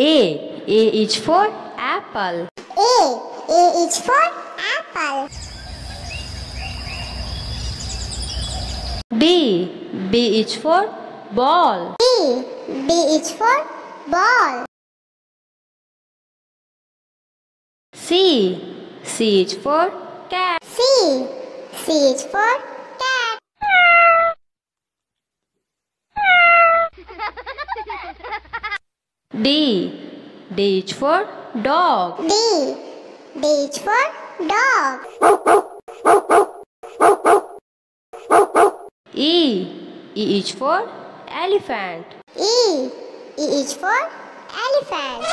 A. A is for apple. A. A is for apple. B. B is for ball. B. B is for ball. C. C is for cat. C. C is for cat. D. D is for dog. D. D is for dog. E. E is for elephant. E. E is for elephant.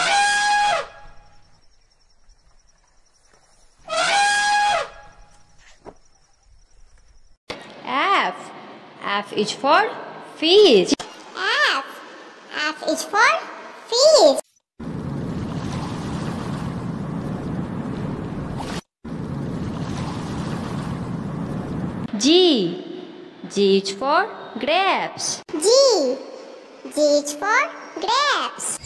F. F is for fish. F. F is for fish. G. G is for grapes. G. G is for grapes.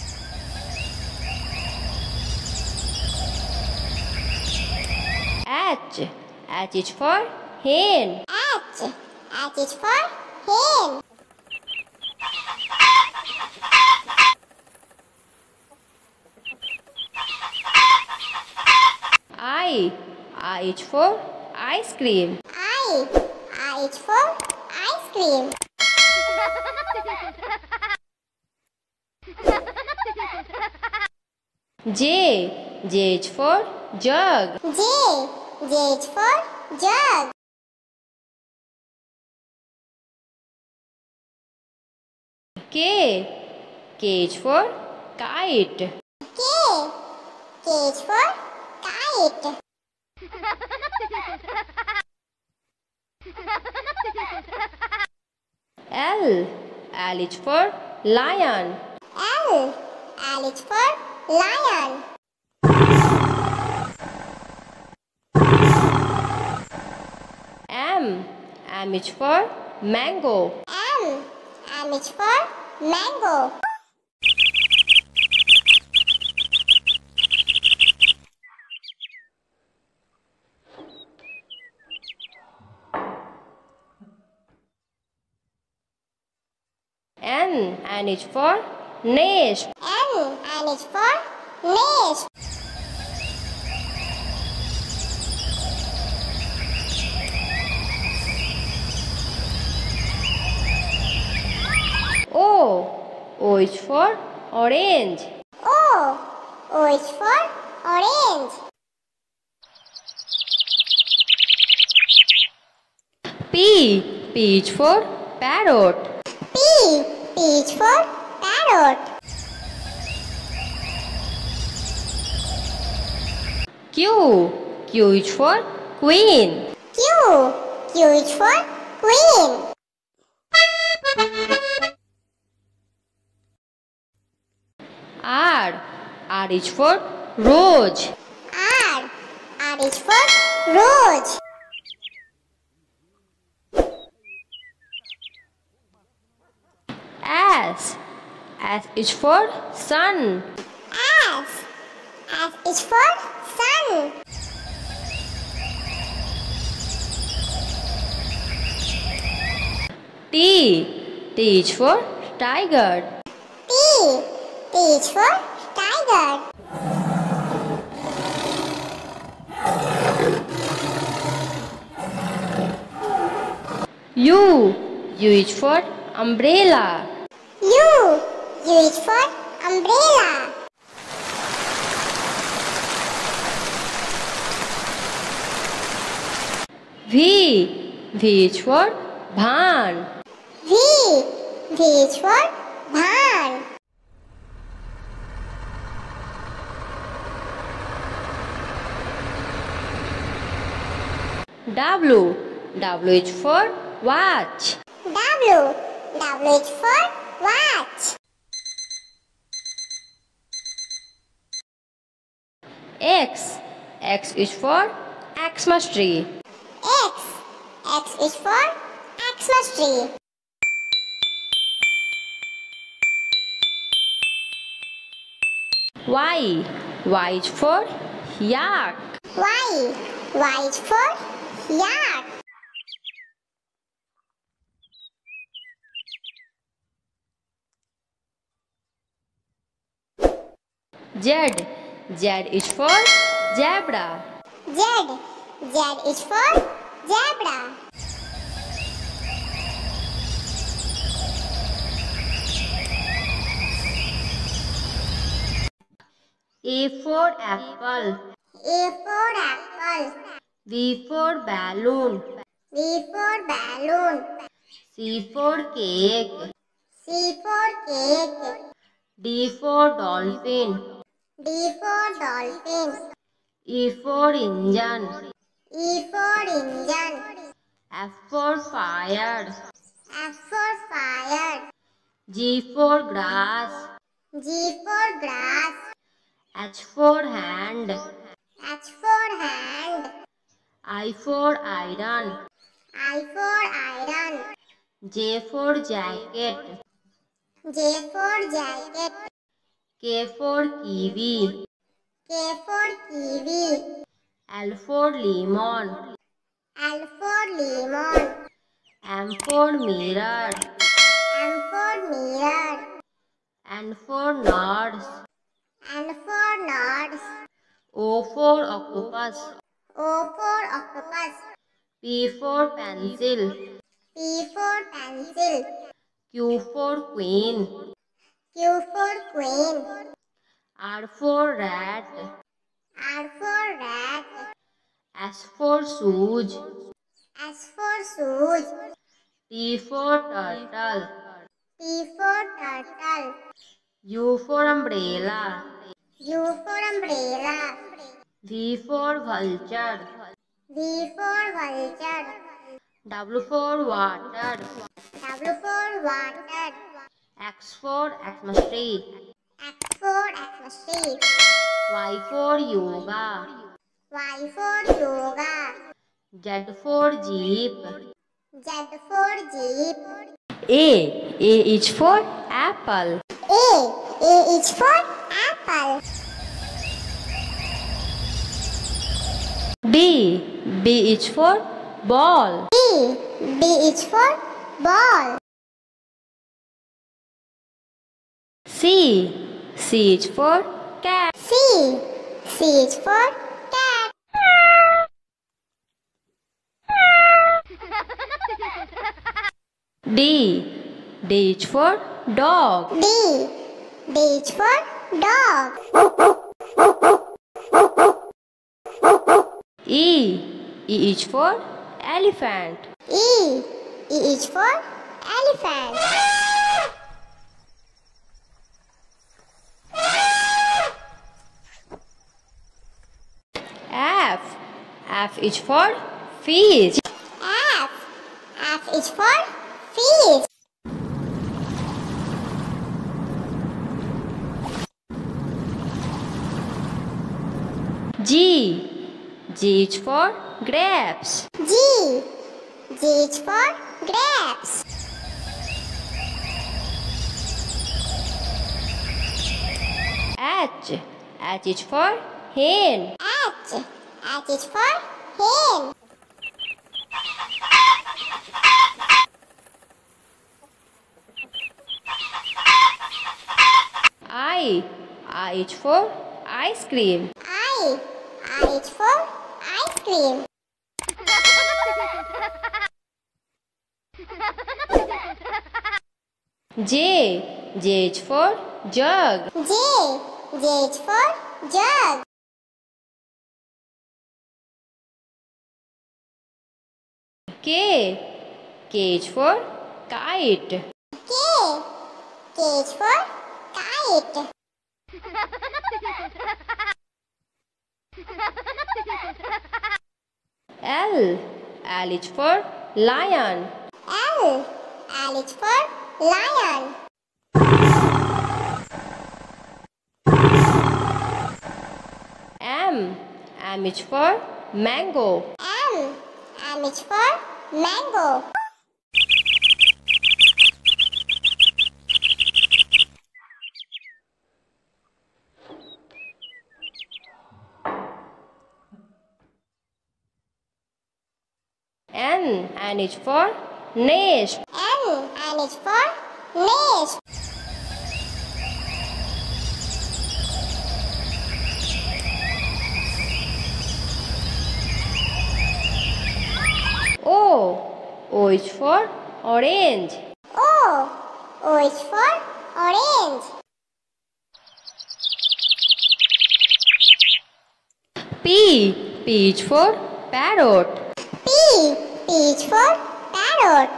H. H is for hen. H. H is for hen. I. I is for ice cream. I. I is for cream. J. J is for jug. J. J is for jug. K. K is for kite. K. K is for kite. L. L is for lion. L. L is for lion. M. M is for mango. M. M is for mango. N. N is for nest. N. N is for nest. O. O is for orange. O. O is for orange. P. P is for parrot. P. P is for parrot. Q. Q is for queen. Q. Q is for queen. R. R is for rose. R. R is for rose. S. S is for sun. S. S is for sun. T. T is for tiger. T. T is for tiger. U. U is for umbrella. U. U is for umbrella. V. V is for van. V. V is for van. W. W is for watch. W. W is for watch. X. X is for Xmas tree. X. X is for Xmas tree. Y. Y is for yak. Y. Y is for yak. Z. Z is for zebra. Z. Z is for zebra. A for apple. A for apple. B for balloon. B for balloon. C for cake. C for cake. D for dolphin. D for dolphin. E for engine. E for engine. F for fire. F for fire. G for grass. G for grass. H for hand. H for hand. I for iron. I for iron. J for jacket. J for jacket. K for kiwi. K for kiwi. L for lemon. L for lemon. M for mirror. M for mirror. N for nuts. N for nuts. O for octopus. O for octopus. P for pencil. P for pencil. Q for queen. Q for queen. R for rat. R for rat. S for shoes. S for shoes. T for turtle. T for turtle. U for umbrella. U for umbrella. V for vulture. V for vulture. W for water. W for water. X for atmosphere. X for atmosphere. Y for yoga. Y for yoga. Z for jeep. Z for jeep. A. A is for apple. A. A is for apple. B. B is for ball. B. B is for ball. C. C is for cat. C. C is for cat. D. D is for dog. D. D is for dog. E. E is for elephant. E. E is for elephant. F is for fish. F. F is for fish. G. G is for grapes. G. G is for grapes. H. H is for hen. H. H is for hen. I. I is for ice cream. I. I is for ice cream. J. J is for jug. J. J is for jug. K. K is for kite. K. K is for kite. L. L is for lion. L. L is for lion. M. M is for mango. M. M is for mango. M and is for nest. M and is for nest. O. Is for orange. O. O is for orange. P. P is for parrot. P. P is for parrot.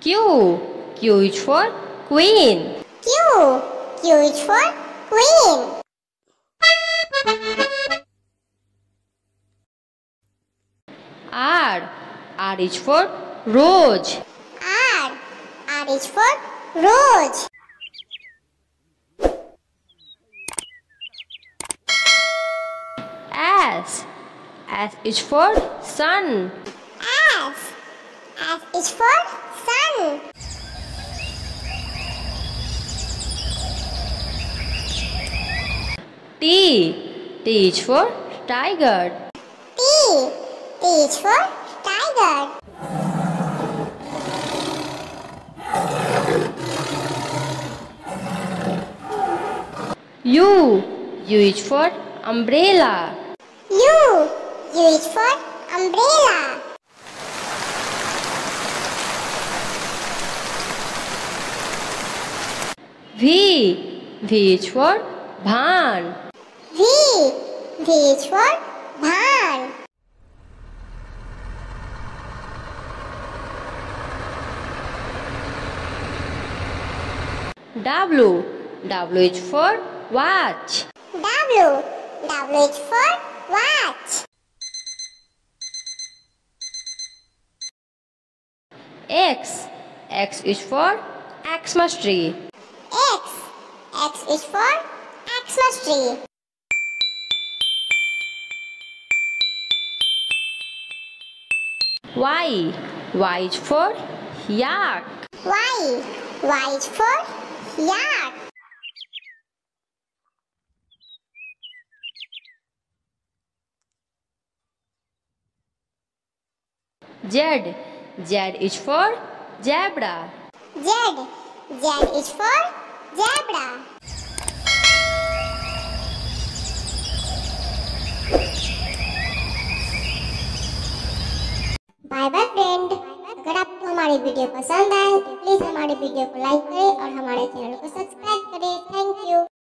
Q. Q is for queen. Q. Q is for queen. R. R is for rose. R. R is for rose. S. S is for sun. S. S is for sun. T. T is for tiger. T. Is for tiger. U. U is for umbrella. U. U is for umbrella. V. V is for van. V. V is for van. W. W is for watch. W. W is for watch. X. X is for Xmas tree. X. X is for Xmas tree. Y. Y is for yak. Y. Y is for yeah. Z. Z is for zebra. Z. Z is for zebra. Bye bye friend. हमारी video पसंद आए तो please हमारे video को like करें और हमारे channel को सब्सक्राइब करें। Thank you